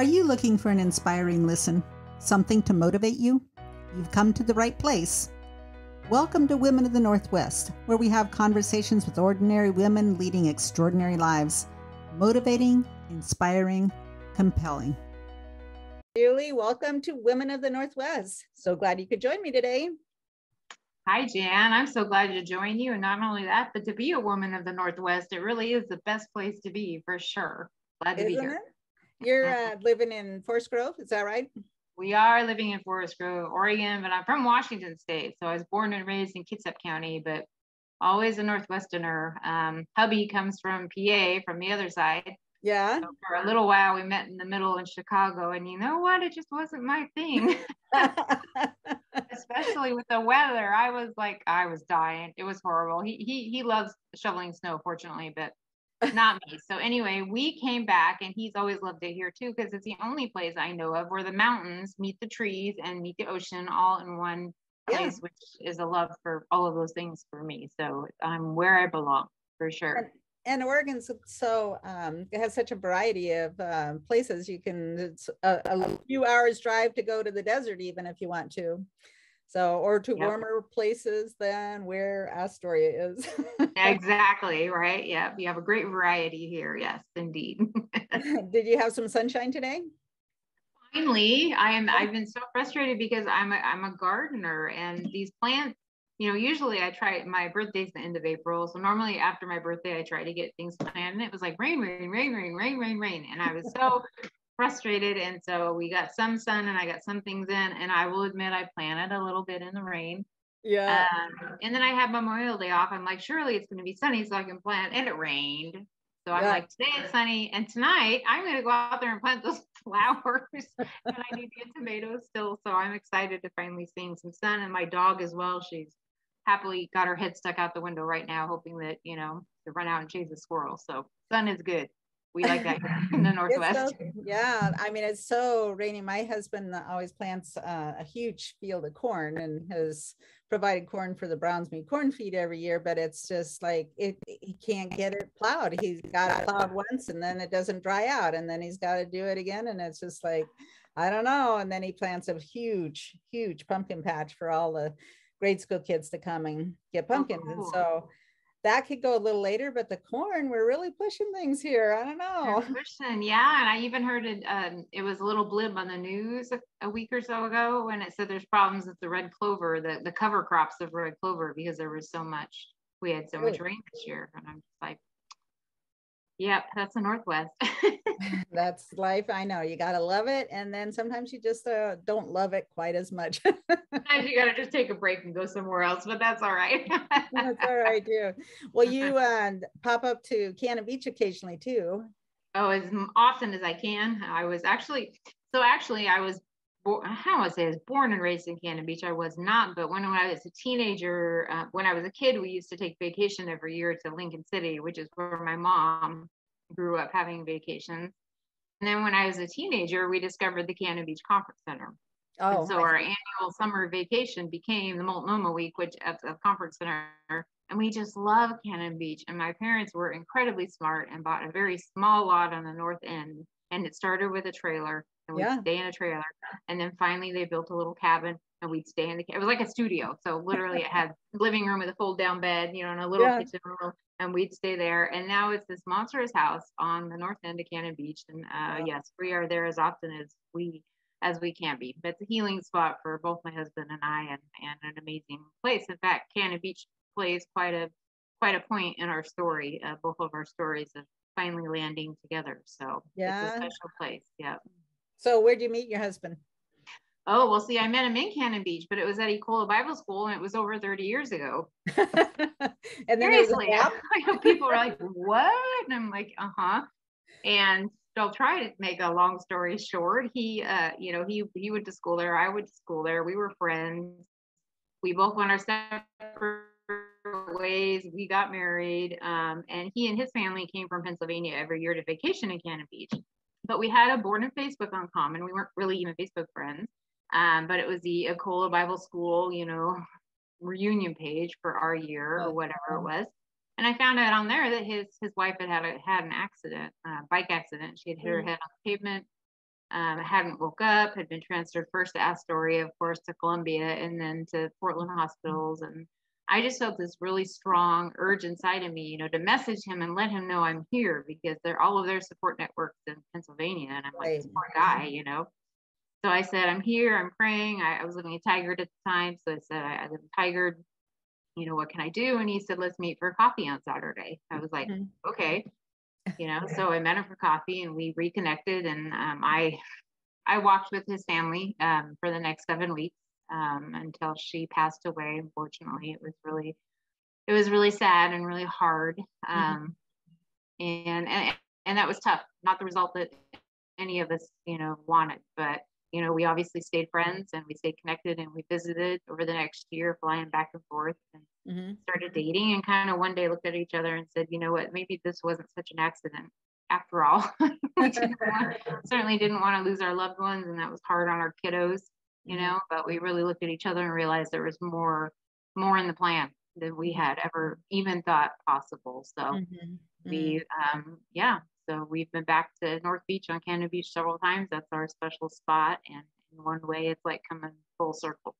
Are you looking for an inspiring listen? Something to motivate you? You've come to the right place. Welcome to Women of the Northwest, where we have conversations with ordinary women leading extraordinary lives. Motivating, inspiring, compelling. Julie, welcome to Women of the Northwest. So glad you could join me today. Hi, Jan. I'm so glad to join you. And not only that, but to be a woman of the Northwest, it really is the best place to be for sure. Glad to Isn't be here. It? You're uh, living in Forest Grove, is that right? We are living in Forest Grove, Oregon, but I'm from Washington State. So I was born and raised in Kitsap County, but always a Northwesterner. Um, hubby comes from PA from the other side. Yeah. So for a little while, we met in the middle in Chicago, and you know what? It just wasn't my thing. Especially with the weather, I was like, I was dying. It was horrible. He he he loves shoveling snow, fortunately, but not me. So anyway, we came back, and he's always loved it here too, because it's the only place I know of where the mountains meet the trees and meet the ocean all in one place, yeah. which is a love for all of those things for me. So I'm where I belong for sure. And- and Oregon's so um, it has such a variety of uh, places you can. It's a, a, few hours drive to go to the desert, even if you want to. So, or to yep. warmer places than where Astoria is. exactly right. Yeah, we have a great variety here. Yes, indeed. Did you have some sunshine today? Finally, I am. I've been so frustrated because I'm a, I'm a gardener, and these plants you know, usually I try my birthday's the end of April. So normally after my birthday, I try to get things planned. And it was like rain, rain, rain, rain, rain, rain, rain. And I was so frustrated. And so we got some sun and I got some things in. And I will admit I planted a little bit in the rain. Yeah. Um, and then I had Memorial Day off. I'm like, surely it's going to be sunny so I can plant. And it rained. So I'm yeah. like, today it's sunny. And tonight I'm going to go out there and plant those flowers. and I need to get tomatoes still. So I'm excited to finally seeing some sun. And my dog as well. She's happily got her head stuck out the window right now, hoping that, you know, to run out and chase a squirrel. So sun is good. We like that in the Northwest. So, yeah. I mean, it's so rainy. My husband always plants uh, a huge field of corn and has provided corn for the Brownsmead corn feed every year, but it's just like it, he can't get it plowed. He's got it plowed once and then it doesn't dry out and then he's got to do it again. And it's just like, I don't know. And then he plants a huge, huge pumpkin patch for all the grade school kids to come and get pumpkins. Oh, cool. And so that could go a little later, but the corn, we're really pushing things here. I don't know. pushing, yeah. And I even heard it, um, it was a little blip on the news a, a, week or so ago when it said there's problems with the red clover, the, the cover crops of red clover, because there was so much, we had so much rain this year. And I'm just like, Yep, that's the Northwest. that's life. I know you got to love it. And then sometimes you just uh, don't love it quite as much. sometimes you got to just take a break and go somewhere else, but that's all right. that's all right, too. Well, you uh, pop up to Cannon Beach occasionally, too. Oh, as often as I can. I was actually, so actually, I was how I say, I was born and raised in Cannon Beach. I was not, but when, when I was a teenager, uh, when I was a kid, we used to take vacation every year to Lincoln City, which is where my mom grew up having vacations. And then when I was a teenager, we discovered the Cannon Beach Conference Center. Oh, and so our annual summer vacation became the Multnomah Week, which at the conference center, and we just love Cannon Beach. And my parents were incredibly smart and bought a very small lot on the north end. And it started with a trailer and we'd yeah. stay in a trailer. And then finally they built a little cabin and we'd stay in the it was like a studio. So literally it had living room with a fold down bed, you know, and a little yeah. kitchen room and we'd stay there. And now it's this monstrous house on the north end of Cannon Beach. And uh, yes, we are there as often as we as we can be. But it's a healing spot for both my husband and I and, and an amazing place. In fact, Cannon Beach plays quite a quite a point in our story, uh, both of our stories of finally landing together. So yeah. it's a special place. Yeah. So where'd you meet your husband? Oh, well, see, I met him in Cannon Beach, but it was at Ecola Bible School and it was over 30 years ago. and then Seriously, people are like, what? And I'm like, uh-huh. And I'll try to make a long story short. He, uh, you know, he he went to school there. I went to school there. We were friends. We both went our separate ways. We got married, um, and he and his family came from Pennsylvania every year to vacation in Cannon Beach. But we had a board and Facebook on common. We weren't really even Facebook friends, um, but it was the Ecola Bible School, you know, reunion page for our year or whatever it was. And I found out on there that his his wife had had a, had an accident, uh, bike accident. She had hit her mm. head on the pavement, um, hadn't woke up, had been transferred first to Astoria, of course, to Columbia, and then to Portland hospitals. And I just felt this really strong urge inside of me, you know, to message him and let him know I'm here because they're all of their support networks in Pennsylvania. And I'm like, this poor guy, you know. So I said, I'm here, I'm praying. I, I was living in Tigard at the time. So I said, I, I live in Tigard. You know, what can I do? And he said, let's meet for coffee on Saturday. I was like, mm-hmm. okay you know so i met him for coffee and we reconnected and um, i i walked with his family um, for the next seven weeks um, until she passed away unfortunately it was really it was really sad and really hard mm-hmm. Um, and and and that was tough not the result that any of us you know wanted but you know, we obviously stayed friends and we stayed connected and we visited over the next year, flying back and forth and mm-hmm. started dating and kind of one day looked at each other and said, you know what, maybe this wasn't such an accident after all. didn't want, certainly didn't want to lose our loved ones and that was hard on our kiddos, you know, but we really looked at each other and realized there was more, more in the plan than we had ever even thought possible. So mm-hmm. we, mm-hmm. um, yeah, so we've been back to North Beach on Cannon Beach several times. That's our special spot. And in one way, it's like coming full circle.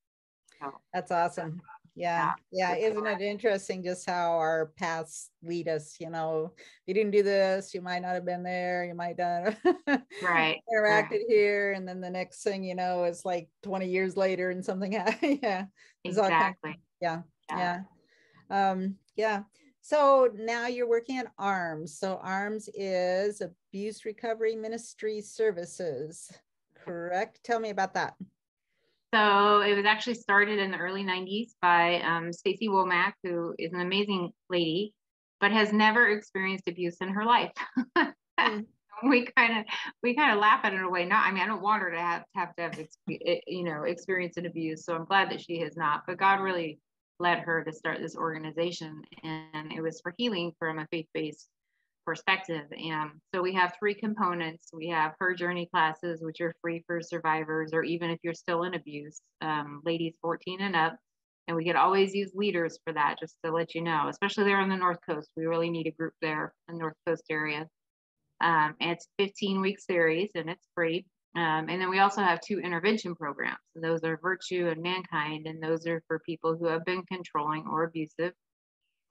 So, That's awesome. Yeah. Yeah. Isn't it interesting just how our paths lead us? You know, you didn't do this, you might not have been there. You might not right. interacted right. here. And then the next thing you know, it's like 20 years later and something. yeah. Exactly. Kind of, yeah. Yeah. Yeah. Um, yeah. So now you're working at ARMS. So ARMS is Abuse Recovery Ministry Services, correct? Tell me about that. So it was actually started in the early 90s by um, Stacy Womack, who is an amazing lady, but has never experienced abuse in her life. mm. We kind of we kind of laugh at it in a way. Not, I mean, I don't want her to have have to have you know experience an abuse. So I'm glad that she has not. But God really led her to start this organization. And it was for healing from a faith based perspective. And so we have three components. We have her journey classes, which are free for survivors, or even if you're still in abuse, um, ladies 14 and up. And we could always use leaders for that, just to let you know, especially there on the North Coast. We really need a group there in the North Coast area. Um, and it's 15 week series and it's free. Um, and then we also have two intervention programs. And those are Virtue and Mankind, and those are for people who have been controlling or abusive,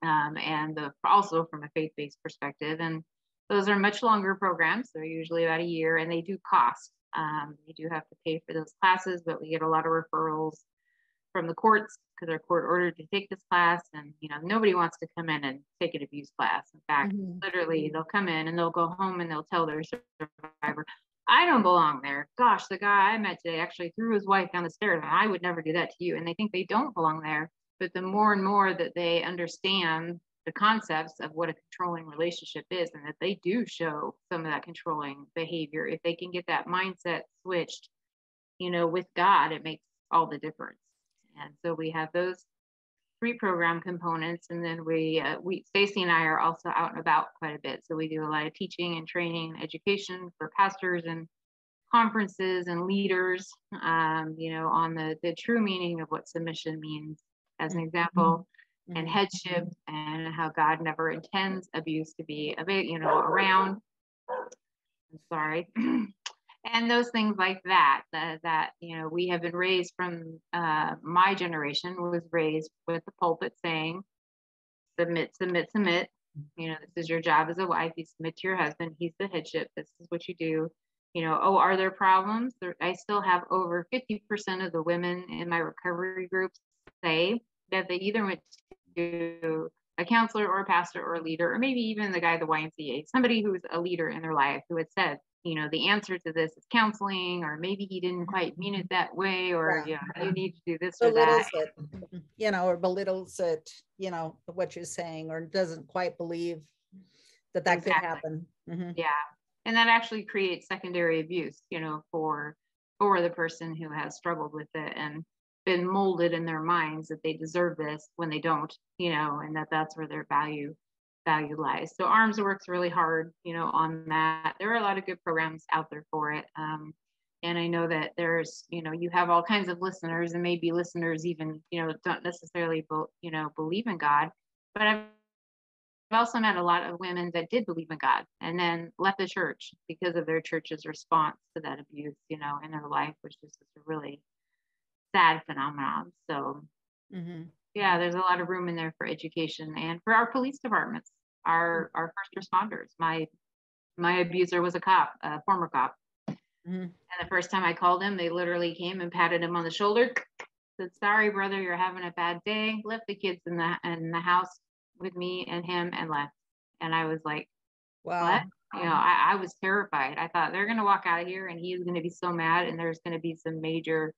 um, and the, also from a faith based perspective. And those are much longer programs. They're usually about a year, and they do cost. Um, you do have to pay for those classes, but we get a lot of referrals from the courts because our court ordered to take this class and you know nobody wants to come in and take an abuse class in fact mm-hmm. literally they'll come in and they'll go home and they'll tell their survivor I don't belong there. Gosh, the guy I met today actually threw his wife down the stairs. And I would never do that to you. And they think they don't belong there. But the more and more that they understand the concepts of what a controlling relationship is and that they do show some of that controlling behavior, if they can get that mindset switched, you know, with God, it makes all the difference. And so we have those three program components and then we uh, we stacy and i are also out and about quite a bit so we do a lot of teaching and training and education for pastors and conferences and leaders um, you know on the the true meaning of what submission means as an example mm-hmm. and headship and how god never intends abuse to be a bit you know around. I'm sorry. And those things like that, that, that you know we have been raised from uh, my generation was raised with the pulpit saying submit submit submit. You know this is your job as a wife. You submit to your husband. He's the headship. This is what you do. You know oh are there problems? I still have over 50% of the women in my recovery groups say that they either went to a counselor or a pastor or a leader or maybe even the guy at the ymca somebody who's a leader in their life who had said you know the answer to this is counseling or maybe he didn't quite mean it that way or yeah, you, know, you need to do this or that it, you know or belittles it you know what you're saying or doesn't quite believe that that exactly. could happen mm-hmm. yeah and that actually creates secondary abuse you know for for the person who has struggled with it and been molded in their minds that they deserve this when they don't you know and that that's where their value value lies. So ARMS works really hard, you know, on that. There are a lot of good programs out there for it. Um, and I know that there's, you know, you have all kinds of listeners and maybe listeners even, you know, don't necessarily, you know, believe in God, but I've also met a lot of women that did believe in God and then left the church because of their church's response to that abuse, you know, in their life, which is just a really sad phenomenon. So, mm-hmm. yeah, there's a lot of room in there for education and for our police departments, our our first responders. My my abuser was a cop, a former cop. Mm-hmm. And the first time I called him, they literally came and patted him on the shoulder, said, "Sorry, brother, you're having a bad day." Left the kids in the in the house with me and him and left. And I was like, "Wow." What? You know, I, I was terrified. I thought they're gonna walk out of here and he's gonna be so mad, and there's gonna be some major,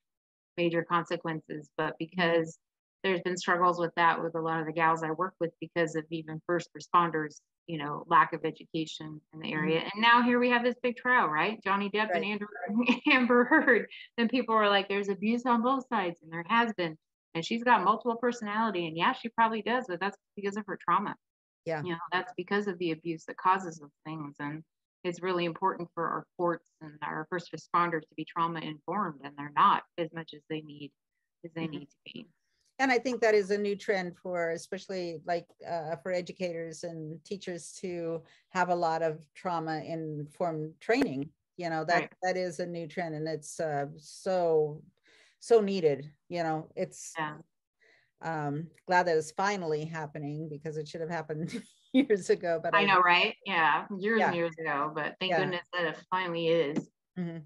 major consequences. But because there's been struggles with that with a lot of the gals I work with because of even first responders you know lack of education in the area mm-hmm. and now here we have this big trial right johnny depp right. and Andrew, amber heard then people are like there's abuse on both sides and there has been and she's got multiple personality and yeah she probably does but that's because of her trauma yeah you know that's because of the abuse that causes those things and it's really important for our courts and our first responders to be trauma informed and they're not as much as they need as they mm-hmm. need to be and I think that is a new trend for, especially like uh, for educators and teachers to have a lot of trauma informed training. You know that right. that is a new trend, and it's uh, so so needed. You know, it's yeah. Um, glad that it's finally happening because it should have happened years ago. But I, I know, right? Yeah, years yeah. and years ago. But thank yeah. goodness that it finally is. Mm-hmm.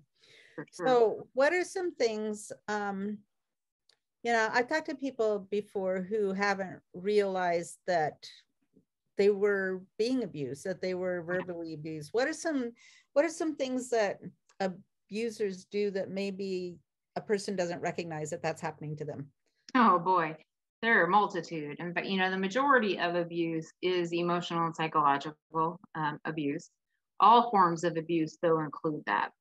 Sure. So, what are some things? Um, you know i've talked to people before who haven't realized that they were being abused that they were verbally abused what are some what are some things that abusers do that maybe a person doesn't recognize that that's happening to them oh boy there are a multitude and but you know the majority of abuse is emotional and psychological um, abuse all forms of abuse though include that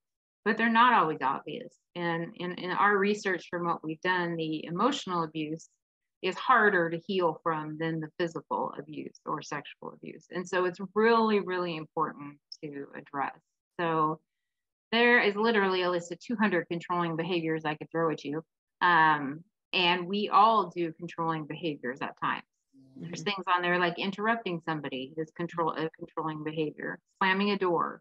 but they're not always obvious. And in, in our research from what we've done, the emotional abuse is harder to heal from than the physical abuse or sexual abuse. And so it's really, really important to address. So there is literally a list of 200 controlling behaviors I could throw at you. Um, and we all do controlling behaviors at times. There's mm-hmm. things on there like interrupting somebody is control a controlling behavior, slamming a door,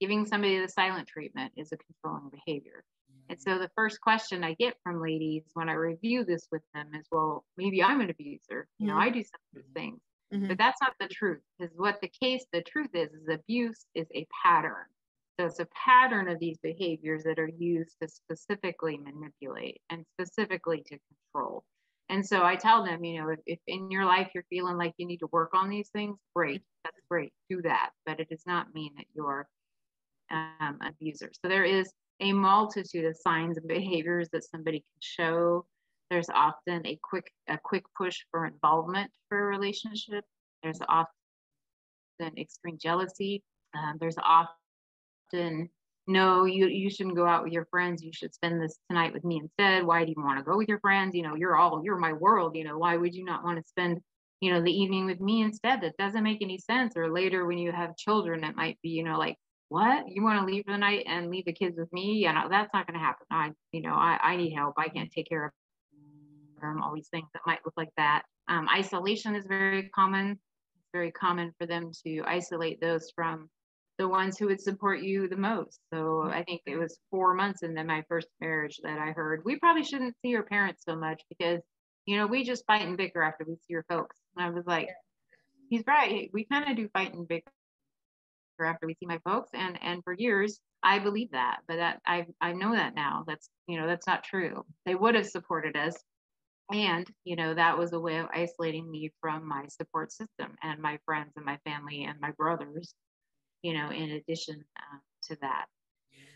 giving somebody the silent treatment is a controlling behavior. And so the first question I get from ladies when I review this with them is, well, maybe I'm an abuser. You know, mm-hmm. I do some of these things. Mm-hmm. But that's not the truth. Because what the case, the truth is, is abuse is a pattern. So it's a pattern of these behaviors that are used to specifically manipulate and specifically to control. And so I tell them, you know, if, if in your life you're feeling like you need to work on these things, great, that's great, do that. But it does not mean that you're um, abuser. So there is a multitude of signs and behaviors that somebody can show. There's often a quick a quick push for involvement for a relationship. There's often extreme jealousy. Um, there's often no, you you shouldn't go out with your friends. You should spend this tonight with me instead. Why do you want to go with your friends? You know, you're all you're my world. You know, why would you not want to spend you know the evening with me instead? That doesn't make any sense. Or later when you have children, it might be you know like what you want to leave for the night and leave the kids with me yeah no that's not going to happen i you know I, I need help i can't take care of them all these things that might look like that um, isolation is very common it's very common for them to isolate those from the ones who would support you the most. So i think it was four months into my first marriage that i heard we probably shouldn't see your parents so much because you know we just fight and bicker after we see your folks. And i was like he's right. We kind of do fight and bicker after we see my folks and and for years i believe that but that i i know that now. That's you know that's not true. They would have supported us. And you know that was a way of isolating me from my support system and my friends and my family and my brothers you know in addition uh, to that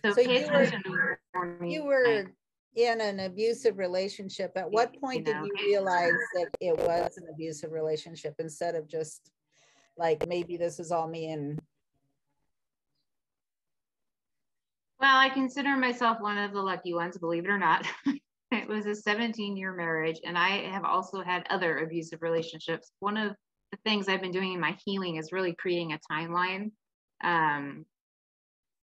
so, so you were, you were in an abusive relationship at what point you know, did you realize that it was an abusive relationship instead of just like maybe this is all me and Well, I consider myself one of the lucky ones, believe it or not. it was a 17 year marriage, and I have also had other abusive relationships. One of the things I've been doing in my healing is really creating a timeline. Um,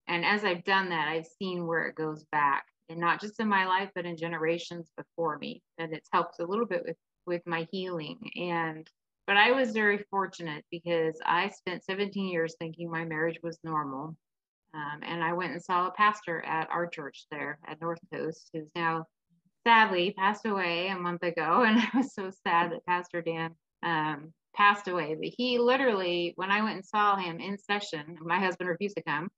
and as I've done that, I've seen where it goes back, and not just in my life, but in generations before me. And it's helped a little bit with with my healing. And but I was very fortunate because I spent 17 years thinking my marriage was normal. Um, and I went and saw a pastor at our church there at North Coast, who's now sadly passed away a month ago. And I was so sad that Pastor Dan um, passed away. But he literally, when I went and saw him in session, my husband refused to come,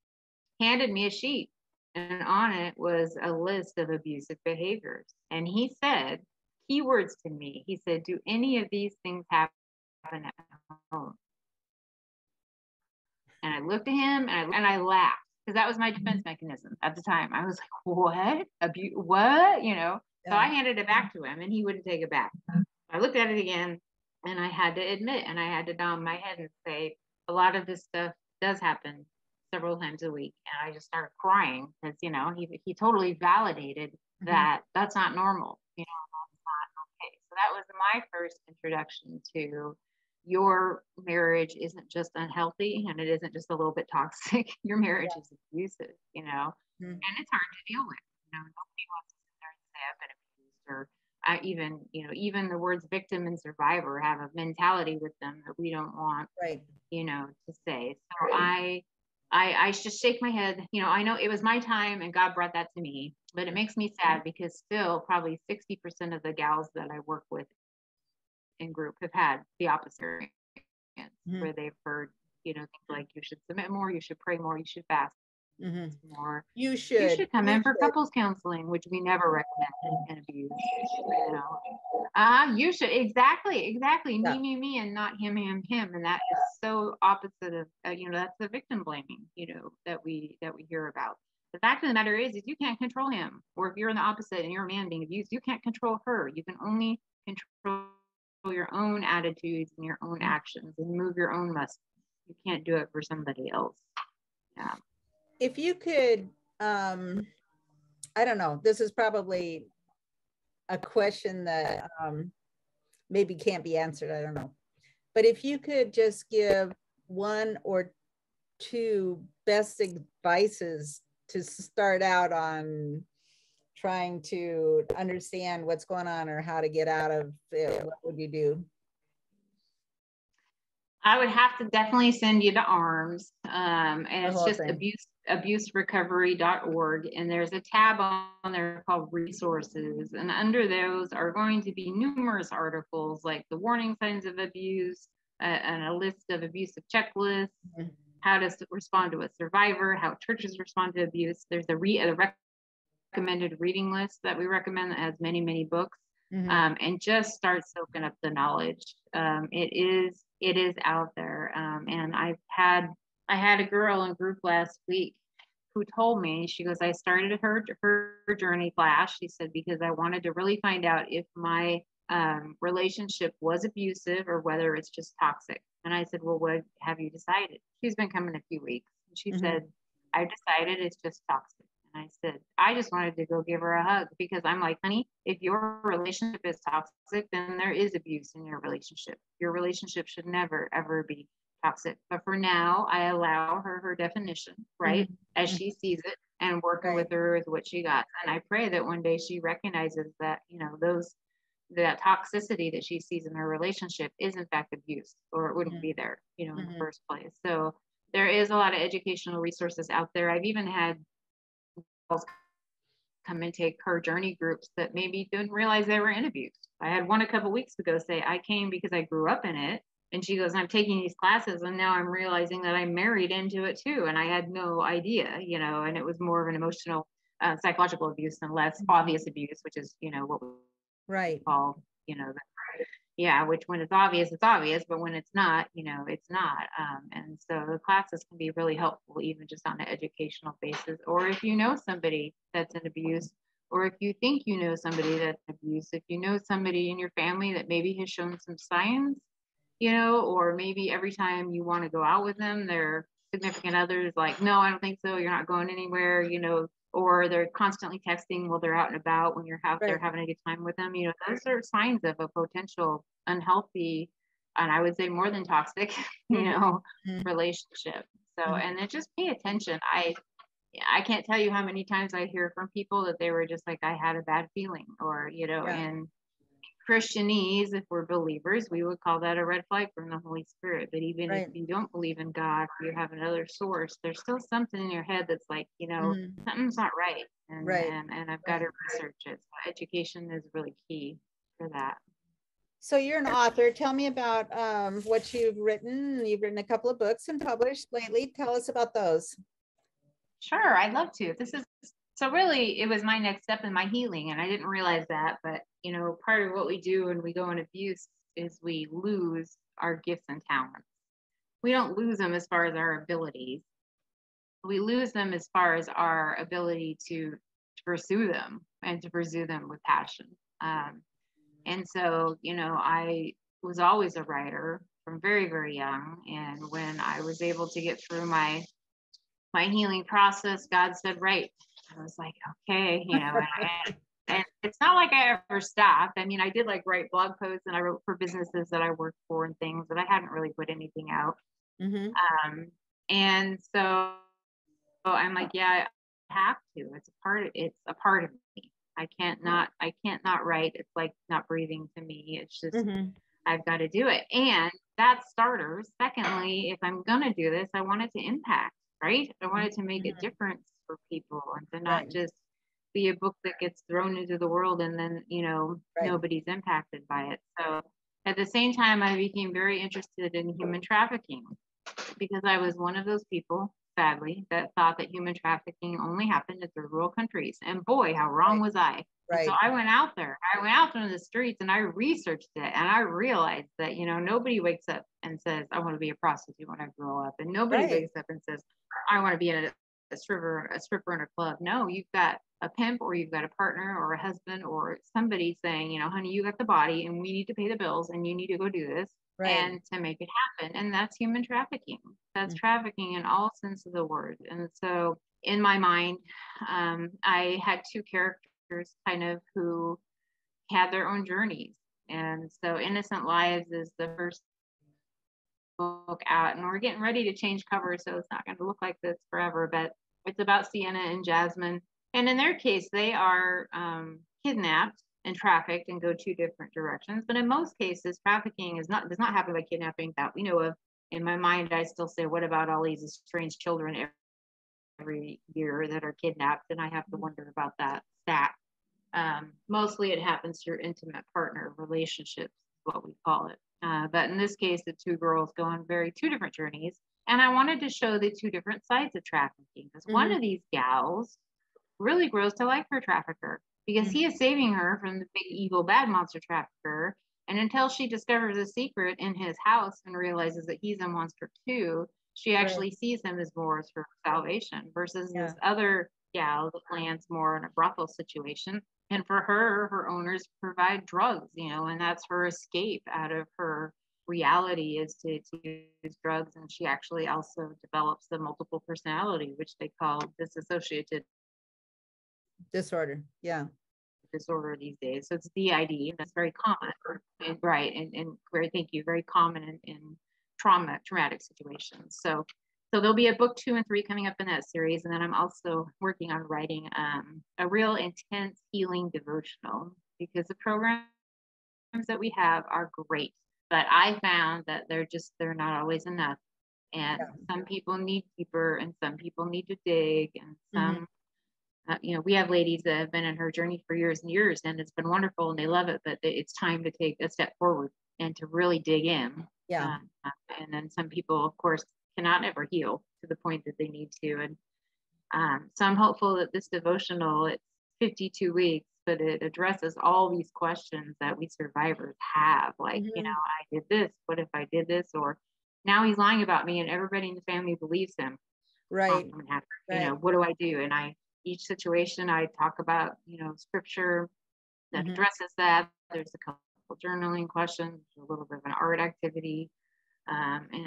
handed me a sheet. And on it was a list of abusive behaviors. And he said, keywords to me. He said, Do any of these things happen at home? And I looked at him and I, and I laughed because that was my mm-hmm. defense mechanism at the time. I was like, What? Abu- what? You know? So I handed it back to him and he wouldn't take it back. Mm-hmm. I looked at it again and I had to admit and I had to nod my head and say, a lot of this stuff does happen several times a week. And I just started crying because, you know, he, he totally validated mm-hmm. that that's not normal, you know, that's not okay. So that was my first introduction to your marriage isn't just unhealthy and it isn't just a little bit toxic. your marriage yeah. is abusive, you know, mm-hmm. and it's hard to deal with. You know, nobody wants to sit there and say, I've been abused or I even, you know, even the words victim and survivor have a mentality with them that we don't want, right. you know, to say. So right. I, I, I just shake my head. You know, I know it was my time and God brought that to me, but it makes me sad because still probably 60% of the gals that I work with in group have had the opposite mm-hmm. where they've heard, you know, things like you should submit more, you should pray more, you should fast mm-hmm. more. You should. You should come you in for couples counseling, which we never recommend in, abuse. You know, uh, you should exactly, exactly. Yeah. Me, me, me, and not him, him, him, and that is so opposite of uh, you know that's the victim blaming. You know that we that we hear about. The fact of the matter is, is you can't control him, or if you're in the opposite and you're a man being abused, you can't control her. You can only control your own attitudes and your own actions and move your own muscles. You can't do it for somebody else. Yeah if you could, um, I don't know, this is probably a question that um, maybe can't be answered. I don't know. But if you could just give one or two best advices to start out on trying to understand what's going on or how to get out of it, what would you do? I would have to definitely send you to ARMS. Um, and it's just thing. abuse abuserecovery.org and there's a tab on there called resources and under those are going to be numerous articles like the warning signs of abuse uh, and a list of abusive checklists mm-hmm. how to respond to a survivor how churches respond to abuse there's a, re- a recommended reading list that we recommend that has many many books mm-hmm. um, and just start soaking up the knowledge um, it is it is out there um, and i've had I had a girl in group last week who told me, she goes, I started her, her journey flash She said, because I wanted to really find out if my um, relationship was abusive or whether it's just toxic. And I said, well, what have you decided? She's been coming a few weeks. And she mm-hmm. said, I decided it's just toxic. And I said, I just wanted to go give her a hug because I'm like, honey, if your relationship is toxic, then there is abuse in your relationship. Your relationship should never, ever be toxic. But for now, I allow her her definition, right, mm-hmm. as she sees it, and working right. with her with what she got. And I pray that one day she recognizes that you know those that toxicity that she sees in her relationship is in fact abuse, or it wouldn't mm-hmm. be there, you know, in mm-hmm. the first place. So there is a lot of educational resources out there. I've even had girls come and take her journey groups that maybe didn't realize they were in abuse. I had one a couple weeks ago say, I came because I grew up in it and she goes i'm taking these classes and now i'm realizing that i'm married into it too and i had no idea you know and it was more of an emotional uh, psychological abuse and less mm-hmm. obvious abuse which is you know what we right call you know the, yeah which when it's obvious it's obvious but when it's not you know it's not um, and so the classes can be really helpful even just on an educational basis or if you know somebody that's in abuse or if you think you know somebody that's abuse if you know somebody in your family that maybe has shown some signs you know, or maybe every time you want to go out with them, their significant others like, no, I don't think so. You're not going anywhere, you know, or they're constantly texting while they're out and about when you're have right. they're having a good time with them. You know, those are signs of a potential unhealthy, and I would say more than toxic, you know, mm-hmm. relationship. So, mm-hmm. and it just pay attention. I I can't tell you how many times I hear from people that they were just like, I had a bad feeling, or, you know, yeah. and Christianese, if we're believers, we would call that a red flag from the Holy Spirit. But even right. if you don't believe in God you have another source, there's still something in your head that's like, you know, mm-hmm. something's not right. And, right. And, and I've got to research it. So education is really key for that. So you're an author. Tell me about um, what you've written. You've written a couple of books and published lately. Tell us about those. Sure, I'd love to. This is so really it was my next step in my healing, and I didn't realize that. But you know, part of what we do when we go in abuse is we lose our gifts and talents. We don't lose them as far as our abilities. We lose them as far as our ability to, to pursue them and to pursue them with passion. Um, and so, you know, I was always a writer from very, very young. And when I was able to get through my my healing process, God said, right. I was like, okay, you know, and, and it's not like I ever stopped. I mean, I did like write blog posts and I wrote for businesses that I worked for and things, but I hadn't really put anything out. Mm-hmm. Um, and so, so I'm like, yeah, I have to. It's a part of it's a part of me. I can't not I can't not write. It's like not breathing to me. It's just mm-hmm. I've got to do it. And that's starters. Secondly, if I'm gonna do this, I want it to impact, right? I want it to make mm-hmm. a difference for people and to not right. just be a book that gets thrown into the world and then, you know, right. nobody's impacted by it. So at the same time, I became very interested in human trafficking because I was one of those people sadly, that thought that human trafficking only happened in third world countries. And boy, how wrong right. was I. Right. So I went out there. I went out into the streets and I researched it and I realized that, you know, nobody wakes up and says, I want to be a prostitute when I grow up. And nobody wakes up and says, I want to be a, a stripper, a stripper in a club. No, you've got a pimp or you've got a partner or a husband or somebody saying, you know, honey, you got the body and we need to pay the bills and you need to go do this right. and to make it happen. And that's human trafficking. That's mm-hmm. trafficking in all sense of the word. And so in my mind, um, I had two characters kind of who had their own journeys. And so Innocent Lives is the first book out, and we're getting ready to change cover, so it's not going to look like this forever. But it's about Sienna and Jasmine, and in their case, they are um, kidnapped and trafficked and go two different directions. But in most cases, trafficking is not does not happen by kidnapping that we know of. In my mind, I still say, what about all these estranged children every year that are kidnapped? And I have to wonder about that stat. Um, mostly it happens through intimate partner relationships, what we call it. Uh, but in this case, the two girls go on very two different journeys. And I wanted to show the two different sides of trafficking because mm-hmm. one of these gals really grows to like her trafficker because mm-hmm. he is saving her from the big evil bad monster trafficker. And until she discovers a secret in his house and realizes that he's a monster too, she actually right. sees him as more as her salvation versus yeah. this other gal that lands more in a brothel situation. And for her, her owners provide drugs, you know, and that's her escape out of her reality is to, to use drugs. And she actually also develops the multiple personality, which they call disassociated disorder. Yeah. Disorder these days. So it's DID. And that's very common. And, right. And, and very, thank you. Very common in, in trauma, traumatic situations. So, so there'll be a book two and three coming up in that series. And then I'm also working on writing um, a real intense healing devotional because the programs that we have are great, but I found that they're just, they're not always enough. And yeah. some people need deeper and some people need to dig and some mm-hmm uh, you know, we have ladies that have been in her journey for years and years, and it's been wonderful and they love it. But it's time to take a step forward and to really dig in. Yeah. Uh, and then some people, of course, cannot ever heal to the point that they need to. And um, so I'm hopeful that this devotional, it's 52 weeks, but it addresses all these questions that we survivors have. Like, mm-hmm. you know, I did this. What if I did this? Or now he's lying about me, and everybody in the family believes him. Right. right. You know, what do I do? And I each situation I talk about, you know, scripture that mm-hmm. addresses that. There's a couple journaling questions, a little bit of an art activity. Um, and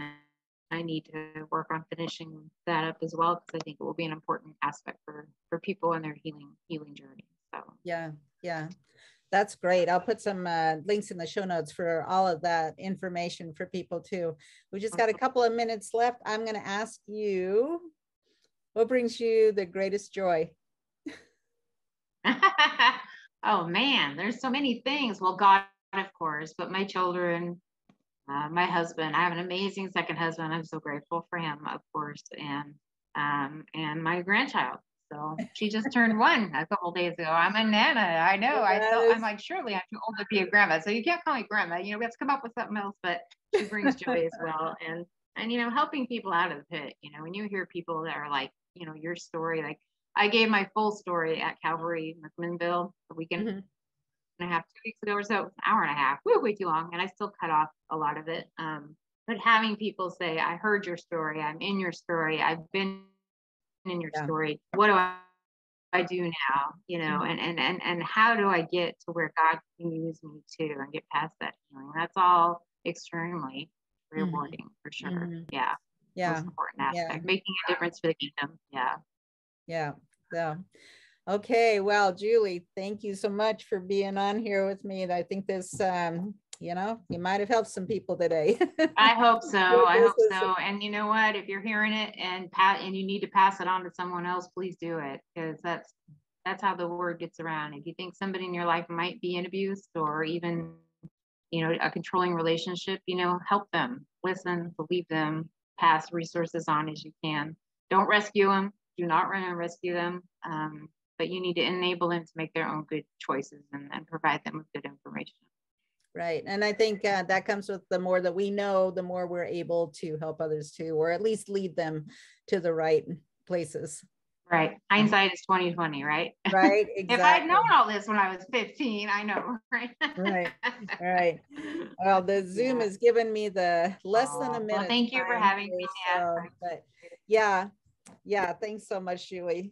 I need to work on finishing that up as well because I think it will be an important aspect for for people in their healing healing journey. So yeah, yeah, that's great. I'll put some uh, links in the show notes for all of that information for people too. We just got a couple of minutes left. I'm going to ask you what brings you the greatest joy? oh man, there's so many things. Well, God of course, but my children, uh, my husband, I have an amazing second husband. I'm so grateful for him, of course, and um, and my grandchild. So she just turned one a couple days ago. I'm a nana. I know. I I'm like, surely I'm too old to be a grandma. So you can't call me grandma. You know, we have to come up with something else, but she brings joy as well. And and you know, helping people out of the pit. You know, when you hear people that are like, you know, your story, like I gave my full story at Calvary McMinnville a weekend mm-hmm. And a half, two weeks ago or so, an hour and a half, Woo, way too long. And I still cut off a lot of it. Um, but having people say, I heard your story, I'm in your story, I've been in your yeah. story. What do I, I do now? You know, mm-hmm. and, and and and how do I get to where God can use me to and get past that healing? That's all extremely mm-hmm. rewarding mm-hmm. for sure. Mm-hmm. Yeah. Yeah. Most important aspect. Yeah. Making a difference for the kingdom. Yeah. Yeah. So okay. Well, Julie, thank you so much for being on here with me. I think this um you know, you might have helped some people today. I hope so. I hope so. And you know what? If you're hearing it and pat and you need to pass it on to someone else, please do it because that's that's how the word gets around. If you think somebody in your life might be in abuse or even, you know, a controlling relationship, you know, help them, listen, believe them, pass resources on as you can. Don't rescue them. Do not run and rescue them. Um, but you need to enable them to make their own good choices and, and provide them with good information. Right. And I think uh, that comes with the more that we know, the more we're able to help others too, or at least lead them to the right places. Right. Hindsight is 2020, right? Right. Exactly. if I'd known all this when I was 15, I know, right? right. Right. Well, the Zoom yeah. has given me the less oh, than a minute. Well, thank you for having me. So, but yeah. Yeah. Thanks so much, Julie.